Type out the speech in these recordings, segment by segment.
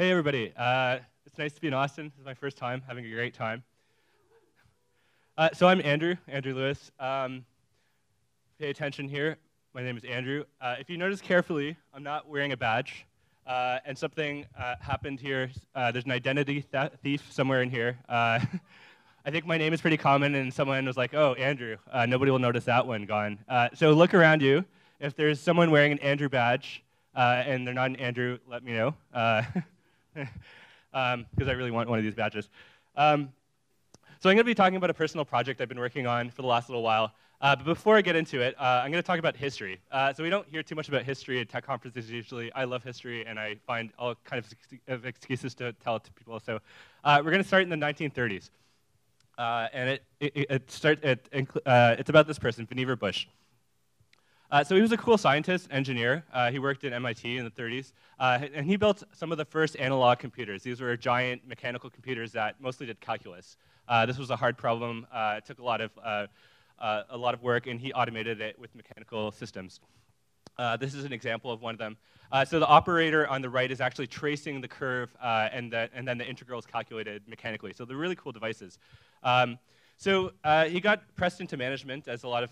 Hey, everybody. Uh, it's nice to be in Austin. This is my first time, having a great time. Uh, so I'm Andrew, Andrew Louis. Um, pay attention here. My name is Andrew. Uh, if you notice carefully, I'm not wearing a badge. Uh, and something uh, happened here. Uh, there's an identity th thief somewhere in here. Uh, I think my name is pretty common, and someone was like, oh, Andrew. nobody will notice that one gone. so look around you. If there's someone wearing an Andrew badge, and they're not an Andrew, let me know. because um, I really want one of these badges. Um, so I'm going to be talking about a personal project I've been working on for the last little while. Uh, but before I get into it, uh, I'm going to talk about history. Uh, so we don't hear too much about history at tech conferences usually. I love history, and I find all kind of excuses to tell it to people. So uh, we're going to start in the 1930s. Uh, and it, it, it, start, it uh, it's about this person, Vannevar Bush. Uh, so he was a cool scientist, engineer. Uh, he worked at MIT in the 30s, uh, and he built some of the first analog computers. These were giant mechanical computers that mostly did calculus. Uh, this was a hard problem. Uh, it took a lot of uh, a lot of work, and he automated it with mechanical systems. this is an example of one of them. so the operator on the right is actually tracing the curve, and, the, and then the integral is calculated mechanically. So they're really cool devices. Um, so he got pressed into management, as a lot of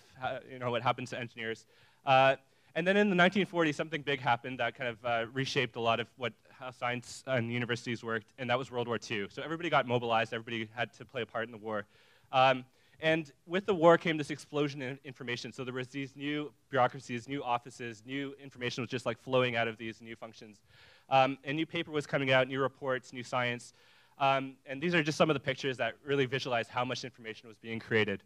you know what happens to engineers. Uh, and then in the 1940s, something big happened that kind of uh, reshaped a lot of what how science and universities worked, and that was World War II. So everybody got mobilized. Everybody had to play a part in the war. Um, and with the war came this explosion in information. So there was these new bureaucracies, new offices, new information was just like flowing out of these new functions. Um, and new paper was coming out, new reports, new science. Um, and these are just some of the pictures that really visualize how much information was being created.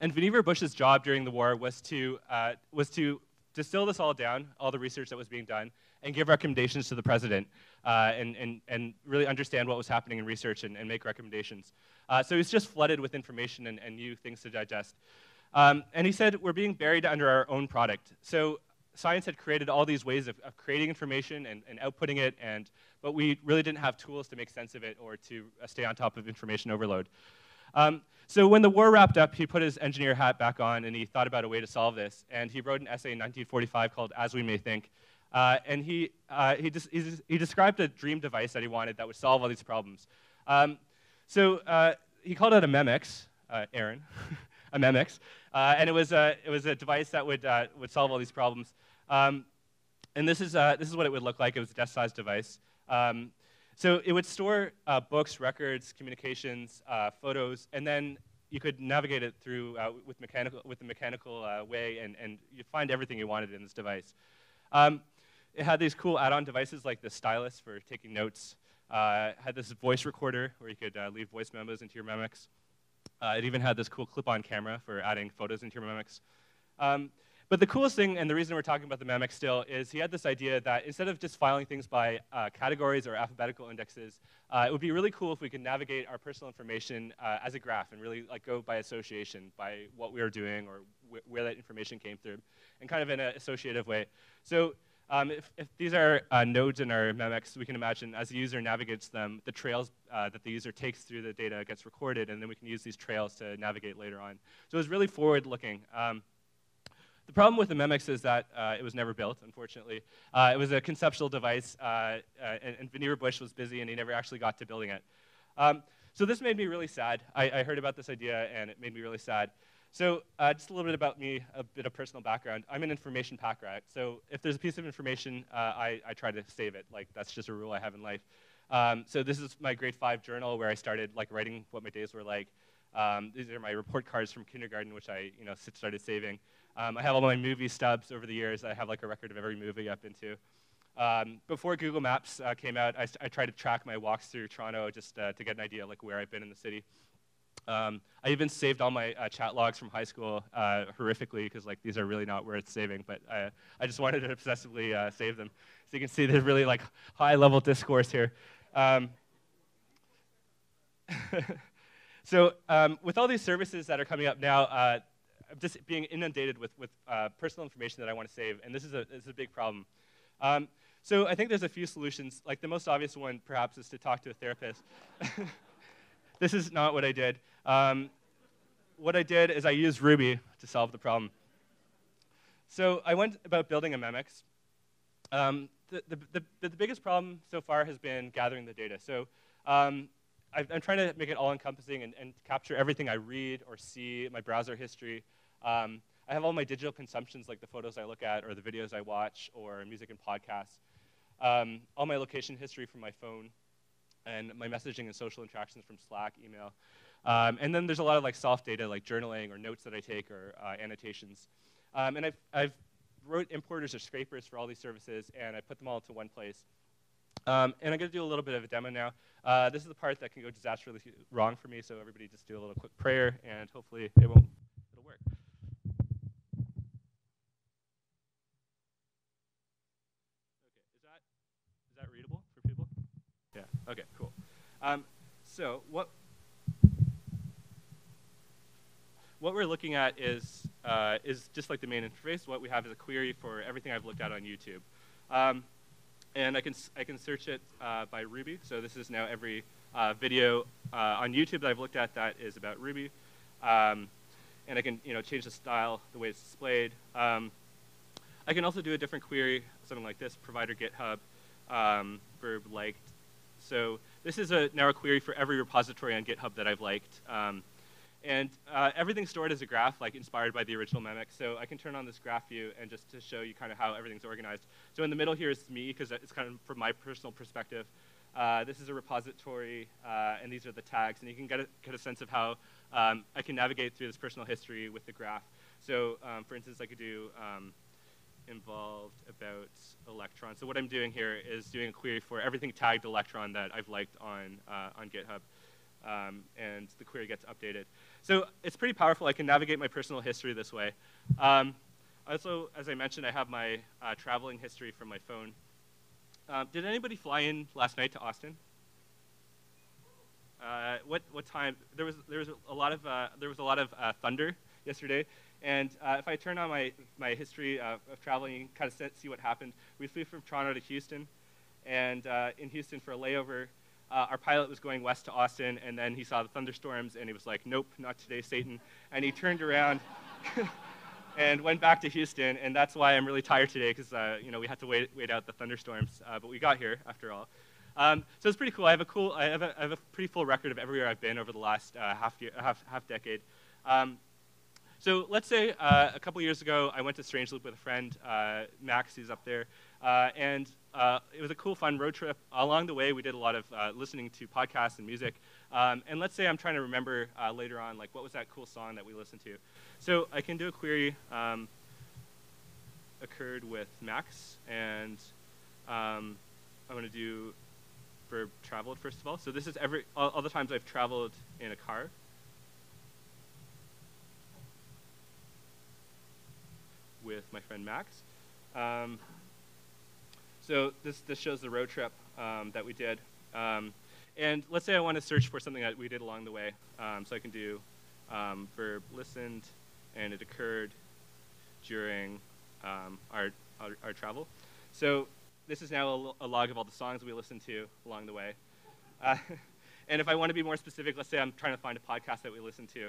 And Vannevar Bush's job during the war was to, uh, was to distill this all down, all the research that was being done, and give recommendations to the president uh, and, and, and really understand what was happening in research and, and make recommendations. Uh, so he was just flooded with information and, and new things to digest. Um, and he said, we're being buried under our own product. So science had created all these ways of, of creating information and, and, outputting it, and, but we really didn't have tools to make sense of it or to uh, stay on top of information overload. Um, so when the war wrapped up, he put his engineer hat back on and he thought about a way to solve this. And he wrote an essay in 1945 called As We May Think. Uh, and he, uh, he, he, described a dream device that he wanted that would solve all these problems. Um, so uh, he called it a Memex, uh, Aaron, a Memex. Uh, and it was, a, it was a device that would, uh, would solve all these problems. Um, and this is, this is what it would look like. It was a desk-sized device. Um, so it would store uh, books, records, communications, uh, photos, and then you could navigate it through uh, with, mechanical, with the mechanical uh, way, and, and you find everything you wanted in this device. Um, it had these cool add-on devices like the stylus for taking notes. Uh, had this voice recorder where you could uh, leave voice memos into your Memex. it even had this cool clip-on camera for adding photos into your Memex. Um, but the coolest thing, and the reason we're talking about the Memex still, is he had this idea that instead of just filing things by uh, categories or alphabetical indexes, uh, it would be really cool if we could navigate our personal information uh, as a graph and really like go by association, by what we were doing or wh where that information came through, and kind of in an associative way. So um, if, if, these are uh, nodes in our Memex, we can imagine as the user navigates them, the trails uh, that the user takes through the data gets recorded, and then we can use these trails to navigate later on. So it was really forward-looking. Um, the problem with the Memex is that uh, it was never built, unfortunately. Uh, it was a conceptual device, uh, uh and, and Vannevar Bush was busy, and he never actually got to building it. Um, so this made me really sad. I, I, heard about this idea, and it made me really sad. So uh, just a little bit about me, a bit of personal background. I'm an information pack rat. So if there's a piece of information, I, I, try to save it. Like that's just a rule I have in life. Um, so this is my grade five journal where I started like writing what my days were like. Um, these are my report cards from kindergarten, which I you know started saving. Um, I have all my movie stubs over the years. I have like a record of every movie I've been to. Um, before Google Maps uh, came out, I, I, tried to track my walks through Toronto just uh, to get an idea like where I've been in the city. Um, I even saved all my uh, chat logs from high school uh, horrifically because like these are really not worth saving, but I, I just wanted to obsessively uh, save them. So you can see there's really like high level discourse here. Um, so um, with all these services that are coming up now, uh, I'm just being inundated with, with uh, personal information that I want to save, and this is a, this is a big problem. Um, so I think there's a few solutions. Like the most obvious one, perhaps, is to talk to a therapist. this is not what I did. Um, what I did is I used Ruby to solve the problem. So I went about building a Memex. Um, the, the, the, the, biggest problem so far has been gathering the data. So um, i am trying to make it all-encompassing and, and, capture everything I read or see, my browser history. Um, I have all my digital consumptions, like the photos I look at or the videos I watch or music and podcasts. Um, all my location history from my phone and my messaging and social interactions from Slack, email. Um, and then there's a lot of like soft data like journaling or notes that I take or uh, annotations. Um, and I've, I've wrote importers or scrapers for all these services, and I put them all into one place. Um, and I'm going to do a little bit of a demo now. Uh, this is the part that can go disastrously wrong for me, so everybody just do a little quick prayer, and hopefully it won't, it'll work. Okay, is that, is that readable for people? Yeah, okay, cool. Um, so what, what we're looking at is, uh, is just like the main interface. What we have is a query for everything I've looked at on YouTube. Um, and I can, I can search it uh, by Ruby. So this is now every uh, video uh, on YouTube that I've looked at that is about Ruby. Um, and I can you know, change the style, the way it's displayed. Um, I can also do a different query, something like this, provider GitHub, um, verb liked. So this is a, narrow query for every repository on GitHub that I've liked. And uh, everything's stored as a graph, like inspired by the original Memex. So I can turn on this graph view and just to show you kind of how everything's organized. So in the middle here is me, because it's kind of from my personal perspective. Uh, this is a repository, uh, and these are the tags. And you can get a, get a sense of how um, I can navigate through this personal history with the graph. So um, for instance, I could do um, involved about Electron. So what I'm doing here is doing a query for everything tagged Electron that I've liked on, uh, on GitHub. Um, and the query gets updated. So it's pretty powerful. I can navigate my personal history this way. Um, also, as I mentioned, I have my uh, traveling history from my phone. Uh, did anybody fly in last night to Austin? Uh, what what time? There was there was a lot of uh, there was a lot of uh, thunder yesterday, and uh, if I turn on my my history of traveling, kind of see what happened. We flew from Toronto to Houston, and in Houston for a layover, uh, our pilot was going west to Austin, and then he saw the thunderstorms, and he was like, nope, not today, Satan. And he turned around and went back to Houston, and that's why I'm really tired today, because uh, you know, we had to wait, wait out the thunderstorms, uh, but we got here, after all. Um, so it's pretty cool. I have a cool, I have a, I have a pretty full record of everywhere I've been over the last uh, half, year, half, half decade. Um, so let's say uh, a couple years ago, I went to Strange Loop with a friend, uh, Max, he's up there, and uh, it was a cool, fun road trip. Along the way, we did a lot of uh, listening to podcasts and music. Um, and let's say I'm trying to remember uh, later on, like, what was that cool song that we listened to? So I can do a query um, occurred with Max, and um, I'm going to do verb traveled first of all. So this is every all, all, the times I've traveled in a car. With my friend Max. Um, so this, this shows the road trip um, that we did. Um, and let's say I want to search for something that we did along the way. Um, so I can do um, verb listened, and it occurred during um, our, our, our, travel. So this is now a, a, log of all the songs we listened to along the way. Uh, and if I want to be more specific, let's say I'm trying to find a podcast that we listened to.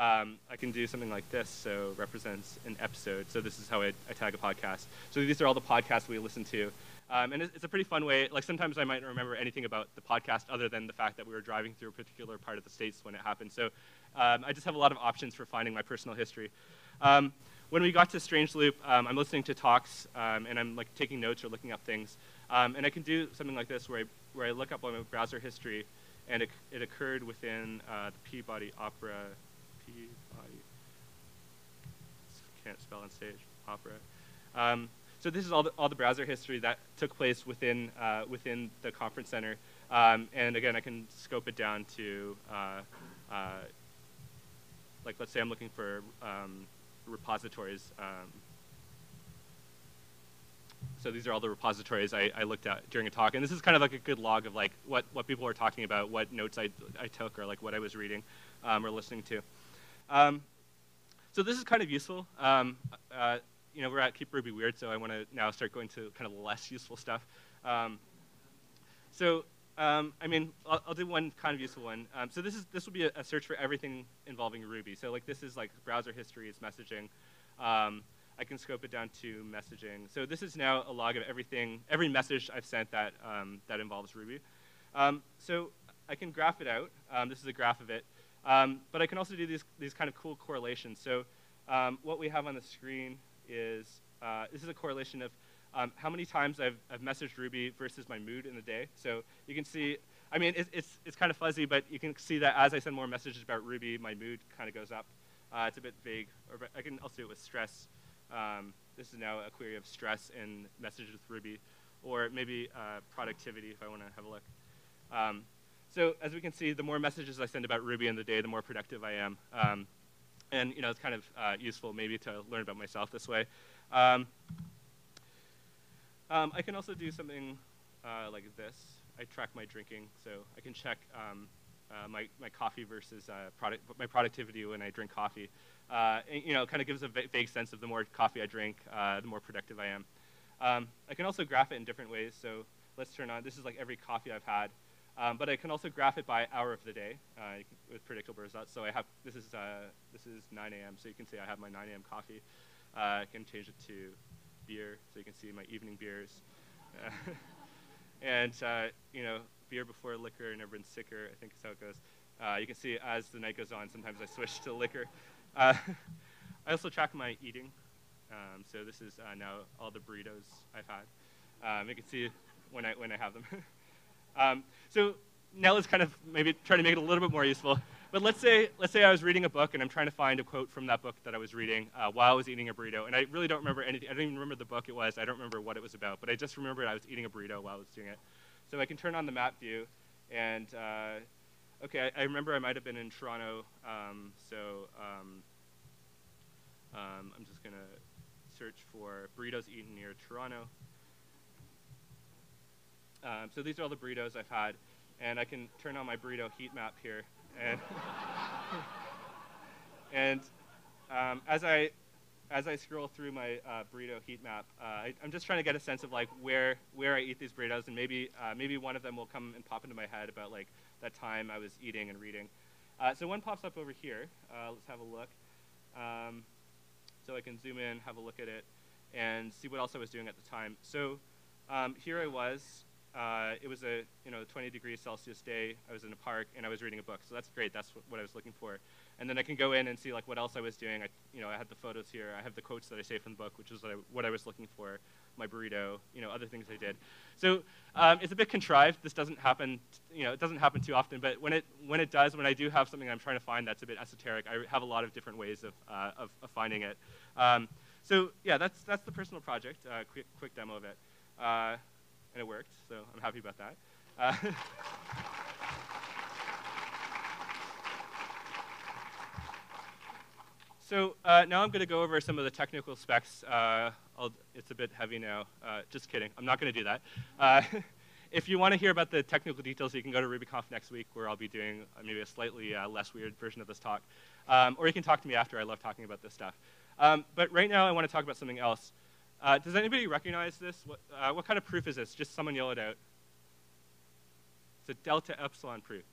Um, I can do something like this, so represents an episode. So this is how I, I, tag a podcast. So these are all the podcasts we listen to. Um, and it's, it's, a pretty fun way. Like sometimes I might not remember anything about the podcast other than the fact that we were driving through a particular part of the states when it happened. So um, I just have a lot of options for finding my personal history. Um, when we got to Strange Loop, um, I'm listening to talks um, and I'm like taking notes or looking up things. And I can do something like this where I, where I look up on my browser history and it, it occurred within uh, the Peabody Opera, Peabody, can't spell on stage, opera. So this is all the, all the browser history that took place within, uh, within the conference center. Um, and again, I can scope it down to, uh, uh, like let's say I'm looking for um, repositories. Um, so these are all the repositories I, I, looked at during a talk. And this is kind of like a good log of like what, what people were talking about, what notes I, I took, or like what I was reading um, or listening to. Um, so this is kind of useful. Um, uh, you know, we're at Keep Ruby Weird, so I want to now start going to kind of less useful stuff. Um, so, um, I mean, I'll, I'll, do one kind of useful one. Um, so this is this will be a, a, search for everything involving Ruby. So like this is like browser history, it's messaging. Um, I can scope it down to messaging. So this is now a log of everything, every message I've sent that, um, that involves Ruby. Um, so I can graph it out. This is a graph of it. Um, but I can also do these, these kind of cool correlations. So um, what we have on the screen is, uh, this is a correlation of um, how many times I've, I've messaged Ruby versus my mood in the day. So you can see, I mean, it's, it's, it's kind of fuzzy, but you can see that as I send more messages about Ruby, my mood kind of goes up. Uh, it's a bit vague. Or I can also do it with stress. Um, this is now a query of stress in messages with Ruby, or maybe uh, productivity if I want to have a look. So as we can see, the more messages I send about Ruby in the day, the more productive I am. Um, and you know, it's kind of uh, useful maybe to learn about myself this way. Um, um, I can also do something uh, like this. I track my drinking, so I can check um, uh, my, my coffee versus uh, product, my productivity when I drink coffee. Uh, and, you know, it kind of gives a vague sense of the more coffee I drink, uh, the more productive I am. Um, I can also graph it in different ways. So let's turn on, this is like every coffee I've had. Um, but I can also graph it by hour of the day uh, with predictable results. So I have, this is, uh, this is 9 a.m. So you can see I have my 9 a.m. coffee. I can change it to beer, so you can see my evening beers. and, you know, beer before liquor, never been sicker, I think is how it goes. Uh, you can see as the night goes on, sometimes I switch to liquor. Uh, I also track my eating. Um, so this is uh, now all the burritos I've had. Um, you can see when I, when I have them. Um, so now let's kind of maybe try to make it a little bit more useful. But let's say, let's say I was reading a book and I'm trying to find a quote from that book that I was reading uh, while I was eating a burrito. And I really don't remember anything. I don't even remember the book it was. I don't remember what it was about. But I just remembered I was eating a burrito while I was doing it. So I can turn on the map view, and uh, okay, I, I, remember I might have been in Toronto, um, so um, um, I'm just gonna search for burritos eaten near Toronto. Um, so these are all the burritos I've had, and I can turn on my burrito heat map here, and and um, as I as I scroll through my uh, burrito heat map, uh, I, am just trying to get a sense of like where where I eat these burritos, and maybe uh, maybe one of them will come and pop into my head about like that time I was eating and reading. Uh, so one pops up over here. Uh, let's have a look. Um, so I can zoom in, have a look at it, and see what else I was doing at the time. So um, here I was. Uh, it was a you know 20 degrees Celsius day. I was in a park and I was reading a book. So that's great. That's what, I was looking for and then I can go in and see like what else I was doing. I, you know, I had the photos here. I have the quotes that I saved from the book, which is what I, what I was looking for, my burrito, you know, other things I did. So um, it's a bit contrived. This doesn't happen, you know, it doesn't happen too often. But when it when it does, when I do have something I'm trying to find that's a bit esoteric, I have a lot of different ways of uh, of, of, finding it. Um, so yeah, that's that's the personal project. Uh, quick quick demo of it, uh, and it worked. So I'm happy about that. Uh, So uh, now I'm going to go over some of the technical specs. Uh, it's a bit heavy now. Uh, just kidding. I'm not going to do that. Uh, if you want to hear about the technical details, you can go to RubyConf next week, where I'll be doing maybe a slightly less weird version of this talk. Um, or you can talk to me after. I love talking about this stuff. Um, but right now, I want to talk about something else. Does anybody recognize this? What, what kind of proof is this? Just someone yell it out. It's a delta epsilon proof.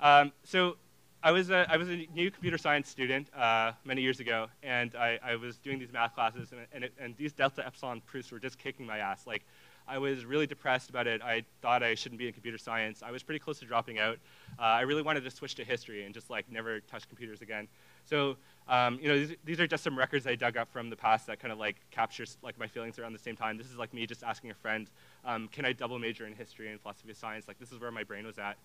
Um, so I was a, I was a new computer science student uh, many years ago, and I, I, was doing these math classes, and, and, it, and, these delta epsilon proofs were just kicking my ass. Like, I was really depressed about it. I thought I shouldn't be in computer science. I was pretty close to dropping out. Uh, I really wanted to switch to history and just like never touch computers again. So, um, you know, these, these, are just some records I dug up from the past that kind of like captures like my feelings around the same time. This is like me just asking a friend, um, can I double major in history and philosophy of science? Like, this is where my brain was at.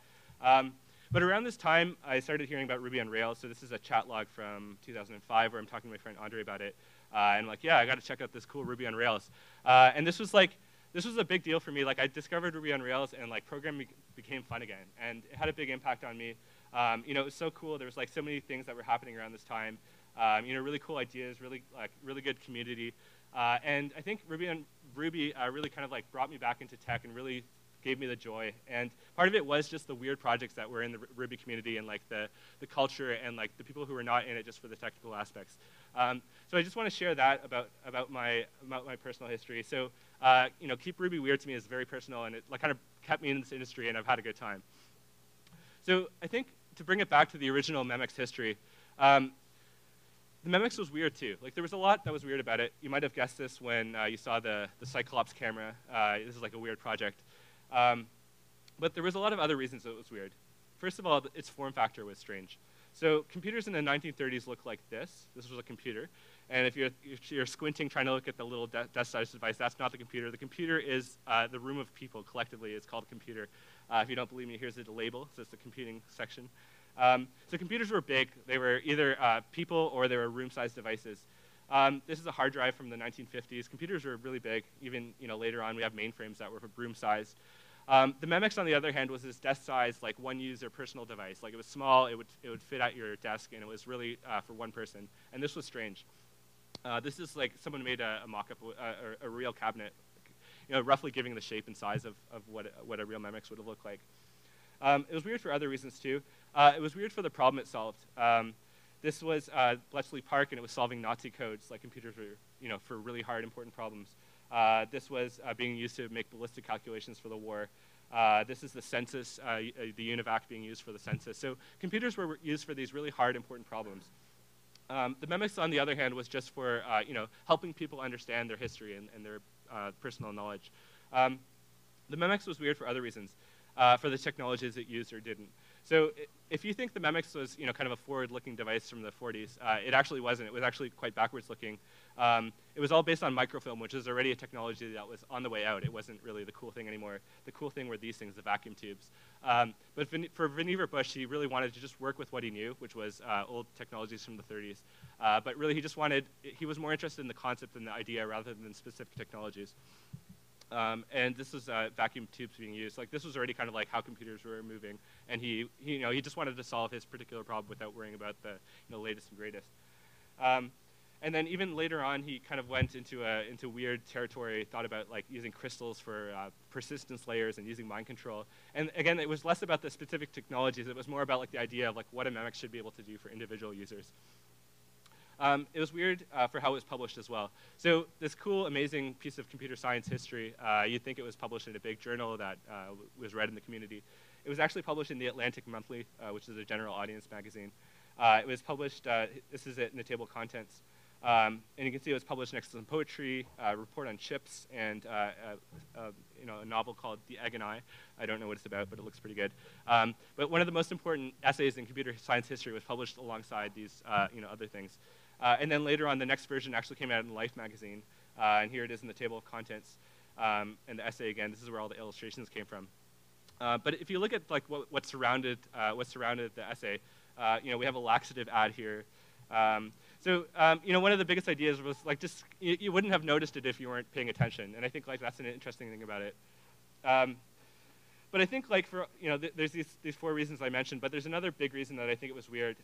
Um, but around this time, I started hearing about Ruby on Rails. So this is a chat log from 2005 where I'm talking to my friend Andre about it. Uh, and like, yeah, I got to check out this cool Ruby on Rails. Uh, and this was like, this was a big deal for me. Like I discovered Ruby on Rails and like programming became fun again. And it had a big impact on me. Um, you know, it was so cool. There was like so many things that were happening around this time. Um, you know, really cool ideas, really like really good community. Uh, and I think Ruby on Ruby uh, really kind of like brought me back into tech and really gave me the joy. And part of it was just the weird projects that were in the Ruby community and like the, the culture and like the people who were not in it just for the technical aspects. Um, so I just want to share that about, about, my, about my personal history. So, uh, you know, Keep Ruby Weird to me is very personal and it like, kind of kept me in this industry and I've had a good time. So I think to bring it back to the original Memex history, um, the Memex was weird too. Like there was a lot that was weird about it. You might have guessed this when uh, you saw the, the Cyclops camera. Uh, this is like a weird project. Um, but there was a lot of other reasons it was weird. First of all, its form factor was strange. So computers in the 1930s looked like this. This was a computer. And if you're, if you're squinting trying to look at the little de desk-sized device, that's not the computer. The computer is uh, the room of people collectively. It's called a computer. Uh, if you don't believe me, here's the label. So it's the computing section. Um, so computers were big. They were either uh, people or they were room-sized devices. Um, this is a hard drive from the 1950s. Computers were really big. Even you know, later on, we have mainframes that were room-sized. Um, the Memex, on the other hand, was this desk-sized, like one-user personal device. Like it was small, it would, it would fit at your desk, and it was really uh, for one person. And this was strange. Uh, this is like someone made a, a mock-up, uh, or a real cabinet, you know, roughly giving the shape and size of, of what, what a real Memex would have looked like. Um, it was weird for other reasons too. Uh, it was weird for the problem it solved. Um, this was uh, Bletchley Park, and it was solving Nazi codes, like computers were, you know, for really hard, important problems. Uh, this was uh, being used to make ballistic calculations for the war. Uh, this is the census, uh, the UNIVAC being used for the census. So computers were used for these really hard, important problems. Um, the Memex, on the other hand, was just for you know helping people understand their history and, and their personal knowledge. Um, the Memex was weird for other reasons, for the technologies it used or didn't. So if you think the Memex was, you know, kind of a forward-looking device from the 40s, uh, it actually wasn't. It was actually quite backwards-looking. Um, it was all based on microfilm, which is already a technology that was on the way out. It wasn't really the cool thing anymore. The cool thing were these things, the vacuum tubes. Um, but for Vannevar Bush, he really wanted to just work with what he knew, which was uh, old technologies from the 30s. Uh, but really, he just wanted, he was more interested in the concept and the idea rather than specific technologies. Um, and this was uh, vacuum tubes being used. Like this was already kind of like how computers were moving, and he, he, you know, he just wanted to solve his particular problem without worrying about the you know, latest and greatest. Um, and then even later on, he kind of went into a, into weird territory, thought about like using crystals for uh, persistence layers and using mind control. And again, it was less about the specific technologies. It was more about like the idea of like what a Memex should be able to do for individual users. Um, it was weird uh, for how it was published as well. So this cool, amazing piece of computer science history, uh, you'd think it was published in a big journal that uh, was read in the community. It was actually published in the Atlantic Monthly, uh, which is a general audience magazine. Uh, it was published, uh, this is it in the table of contents. Um, and you can see it was published next to some poetry, a report on chips, and you know, a novel called The Egg and I. I don't know what it's about, but it looks pretty good. Um, but one of the most important essays in computer science history was published alongside these you know, other things. Uh, and then later on, the next version actually came out in Life magazine. Uh, and here it is in the table of contents. Um, and the essay again, this is where all the illustrations came from. Uh, but if you look at like what, what surrounded uh, what surrounded the essay, uh, you know we have a laxative ad here. Um, so um, you know one of the biggest ideas was like just you, you, wouldn't have noticed it if you weren't paying attention, and I think like that's an interesting thing about it. Um, but I think like for you know th there's these these four reasons I mentioned, but there's another big reason that I think it was weird.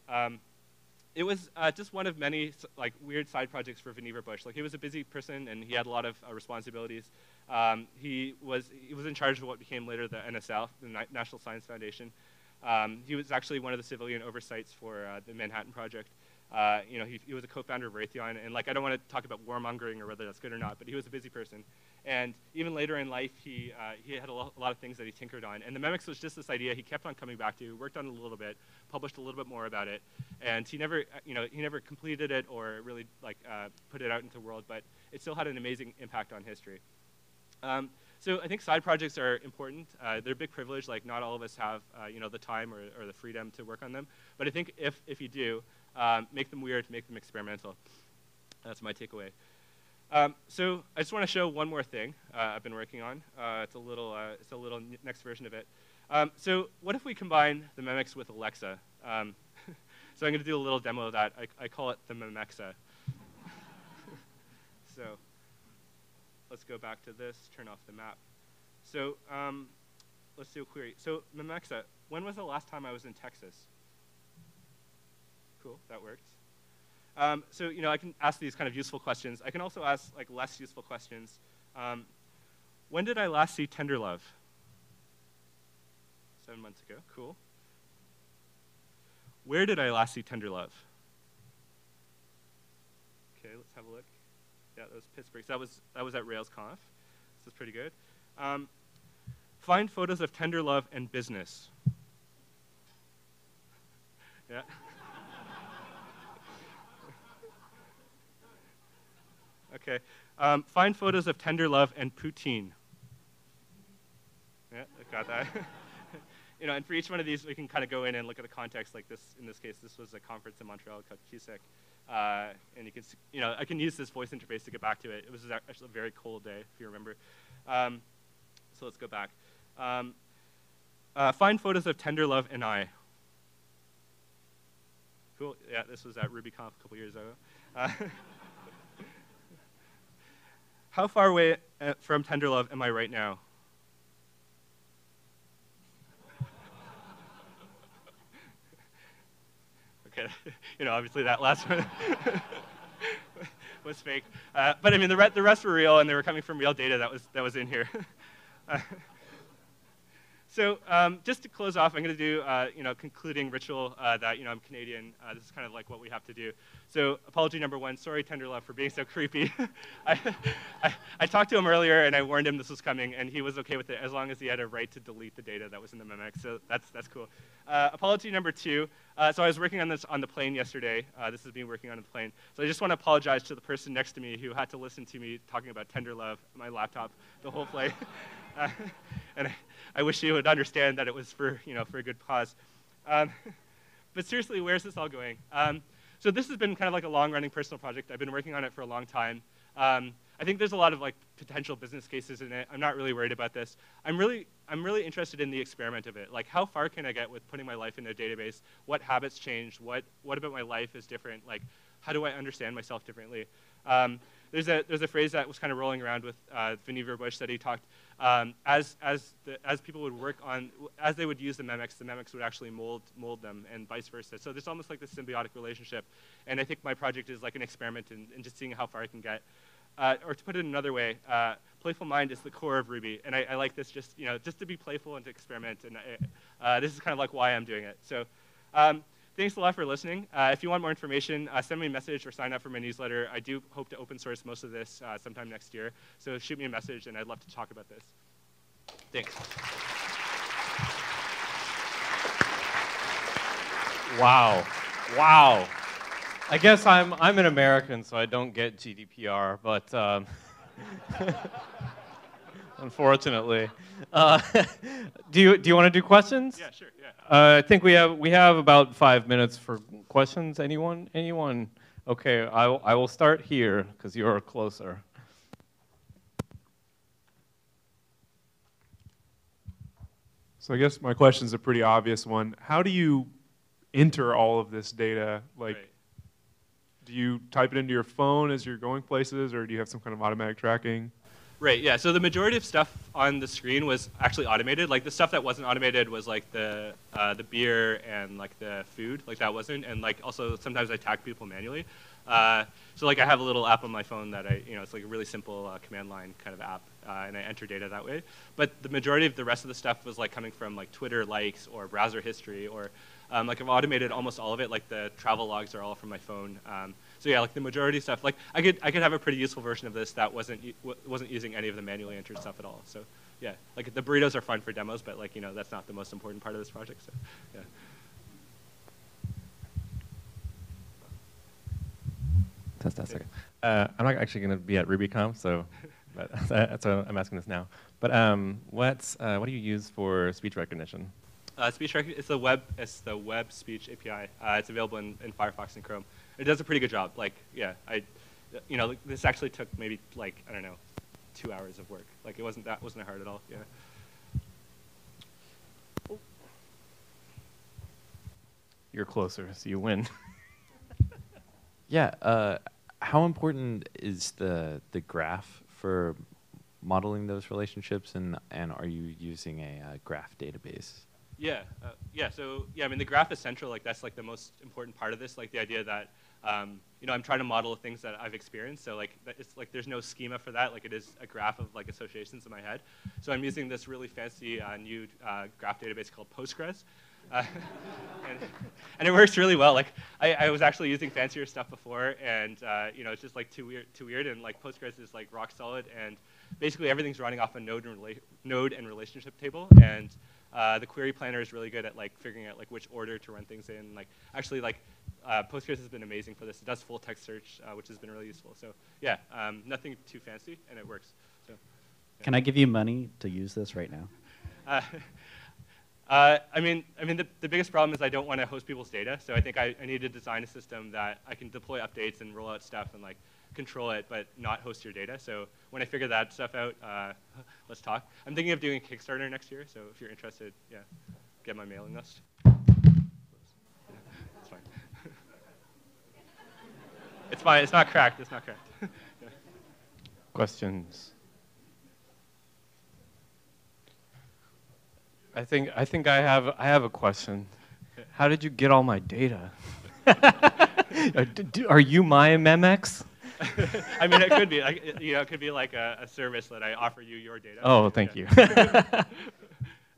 It was uh, just one of many like weird side projects for Vannevar Bush. Like he was a busy person and he had a lot of uh, responsibilities. Um, he was he was in charge of what became later the NSF, the National Science Foundation. Um, he was actually one of the civilian oversights for uh, the Manhattan Project. Uh, you know, he, he, was a co-founder of Raytheon, and like I don't want to talk about warmongering or whether that's good or not, but he was a busy person. And even later in life, he, uh, he had a, lo a, lot of things that he tinkered on. And the Memex was just this idea he kept on coming back to, worked on it a little bit, published a little bit more about it. And he never, uh, you know, he never completed it or really like uh, put it out into the world, but it still had an amazing impact on history. Um, so I think side projects are important. Uh, they're a big privilege. Like not all of us have, uh, you know, the time or, or, the freedom to work on them. But I think if, if you do, um, make them weird, make them experimental. That's my takeaway. Um, so I just want to show one more thing uh, I've been working on. Uh, it's a little, uh, it's a little next version of it. Um, so what if we combine the Memex with Alexa? Um, so I'm going to do a little demo of that. I, I call it the Memexa. so let's go back to this, turn off the map. So um, let's do a query. So Memexa, when was the last time I was in Texas? Cool, that worked. Um, so you know, I can ask these kind of useful questions. I can also ask like less useful questions. Um, when did I last see Tender Love? Seven months ago. Cool. Where did I last see Tender Love? Okay, let's have a look. Yeah, that was Pittsburgh. So that was that was at RailsConf. This is pretty good. Um, find photos of Tender Love and business. yeah. Okay. Um, find photos of tender love and poutine. Yeah, I got that. you know, and for each one of these, we can kind of go in and look at the context. Like this, in this case, this was a conference in Montreal called QSIC. Uh, and you can, you know, I can use this voice interface to get back to it. It was actually a very cold day, if you remember. Um, so let's go back. Um, uh, find photos of tender love and I. Cool. Yeah, this was at RubyConf a couple years ago. Uh, how far away uh, from tender love am I right now? okay, you know, obviously that last one was fake. Uh, but I mean, the, re the rest were real, and they were coming from real data that was, that was in here. Uh, so um, just to close off, I'm going to do, uh, you know, concluding ritual uh, that, you know, I'm Canadian. Uh, this is kind of like what we have to do. So apology number one, sorry, Tender Love, for being so creepy. I, I, I, talked to him earlier, and I warned him this was coming, and he was okay with it as long as he had a right to delete the data that was in the Memex. So that's, that's cool. Uh, apology number two, uh, so I was working on this on the plane yesterday. Uh, this is me working on the plane. So I just want to apologize to the person next to me who had to listen to me talking about Tender Love, my laptop, the whole flight. and I, I wish you would understand that it was for, you know, for a good cause. Um, but seriously, where's this all going? Um, so this has been kind of like a long-running personal project. I've been working on it for a long time. Um, I think there's a lot of like potential business cases in it. I'm not really worried about this. I'm really, I'm really interested in the experiment of it. Like, how far can I get with putting my life in a database? What habits changed? What, what about my life is different? Like, how do I understand myself differently? Um, there's a there's a phrase that was kind of rolling around with uh, Vannevar Bush that he talked um, as as the, as people would work on as they would use the Memex, the Memex would actually mold mold them, and vice versa. So there's almost like this symbiotic relationship, and I think my project is like an experiment in, in just seeing how far I can get. Uh, or to put it another way, uh, playful mind is the core of Ruby, and I, I, like this just you know just to be playful and to experiment, and I, uh, this is kind of like why I'm doing it. So. Um, Thanks a lot for listening. Uh, if you want more information, uh, send me a message or sign up for my newsletter. I do hope to open source most of this uh, sometime next year. So shoot me a message, and I'd love to talk about this. Thanks. Wow. Wow. I guess I'm, I'm an American, so I don't get GDPR, but um, unfortunately. Uh, do you, do you want to do questions? Yeah, sure. Uh, I think we have we have about five minutes for questions. Anyone? Anyone? Okay, I will, I will start here because you're closer. So I guess my question is a pretty obvious one. How do you enter all of this data? Like, right. do you type it into your phone as you're going places, or do you have some kind of automatic tracking? Right, yeah. So the majority of stuff on the screen was actually automated. Like the stuff that wasn't automated was like the uh, the beer and like the food, like that wasn't. And like also sometimes I tag people manually. Uh, so like I have a little app on my phone that I, you know, it's like a really simple uh, command line kind of app, uh, and I enter data that way. But the majority of the rest of the stuff was like coming from like Twitter likes or browser history or um, like I've automated almost all of it. Like the travel logs are all from my phone. Um, so yeah, like the majority stuff, like I could I could have a pretty useful version of this that wasn't wasn't using any of the manually entered stuff at all. So yeah, like the burritos are fun for demos, but like you know that's not the most important part of this project. So yeah. Second. Uh, I'm not actually going to be at RubyConf, so but that's why I'm asking this now. But um, what's uh, what do you use for speech recognition? Uh, speech recognition. It's the web. It's the web speech API. Uh, it's available in, in Firefox and Chrome it does a pretty good job. Like, yeah, I, you know, this actually took maybe like I don't know, two hours of work. Like, it wasn't that wasn't hard at all. Yeah. You're closer, so you win. yeah. Uh, how important is the the graph for modeling those relationships, and and are you using a uh, graph database? Yeah, uh, yeah. So yeah, I mean the graph is central. Like that's like the most important part of this. Like the idea that um, you know, I'm trying to model things that I've experienced. So like, it's like there's no schema for that. Like it is a graph of like associations in my head. So I'm using this really fancy uh, new uh, graph database called Postgres. And, and, it works really well. Like I, I, was actually using fancier stuff before, and uh, you know it's just like too weird, too weird. And like Postgres is like rock solid, and basically everything's running off a node and node and relationship table. And uh, the query planner is really good at like figuring out like which order to run things in. Like actually like uh, Postgres has been amazing for this. It does full text search, uh, which has been really useful. So yeah, um, nothing too fancy, and it works. So. Yeah. Can I give you money to use this right now? Uh, uh, I mean, I mean, the, the biggest problem is I don't want to host people's data. So I think I, I need to design a system that I can deploy updates and roll out stuff and like control it, but not host your data. So when I figure that stuff out, uh, let's talk. I'm thinking of doing a Kickstarter next year. So if you're interested, yeah, get my mailing list. it's fine. it's fine. It's not cracked. It's not cracked. yeah. Questions? I think I think I have I have a question. How did you get all my data? Are you my Memex? I mean, it could be, like, you know, it could be like a, a, service that I offer you your data. Oh, thank yeah. you. um,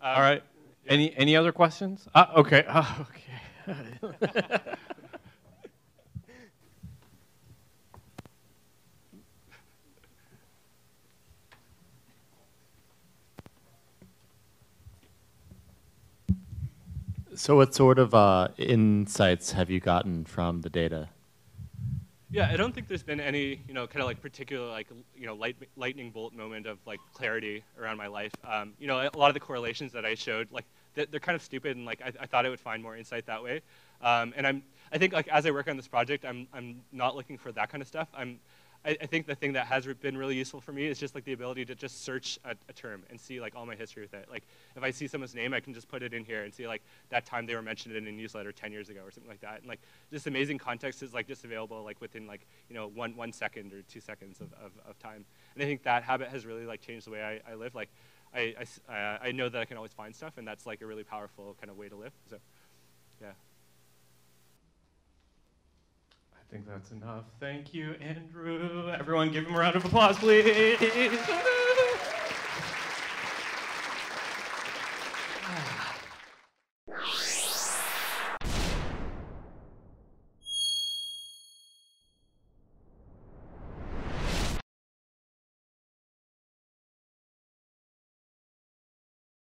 all right. Yeah. Any any other questions? Uh, okay. Uh, okay. So, what sort of uh, insights have you gotten from the data? Yeah, I don't think there's been any, you know, kind of like particular, like, you know, light, lightning bolt moment of like clarity around my life. Um, you know, a lot of the correlations that I showed, like, they're, they're kind of stupid, and like, I, I, thought I would find more insight that way. Um, and I'm, I think, like, as I work on this project, I'm, I'm not looking for that kind of stuff. I'm, I, I, think the thing that has been really useful for me is just like the ability to just search a, a, term and see like all my history with it. Like if I see someone's name, I can just put it in here and see like that time they were mentioned in a newsletter 10 years ago or something like that. And like just amazing context is like just available like within like you know one one second or two seconds of, of, of time. And I think that habit has really like changed the way I, I live. Like I I, uh, I know that I can always find stuff, and that's like a really powerful kind of way to live. So yeah. I think that's enough. Thank you, Andrew. Everyone give him a round of applause, please.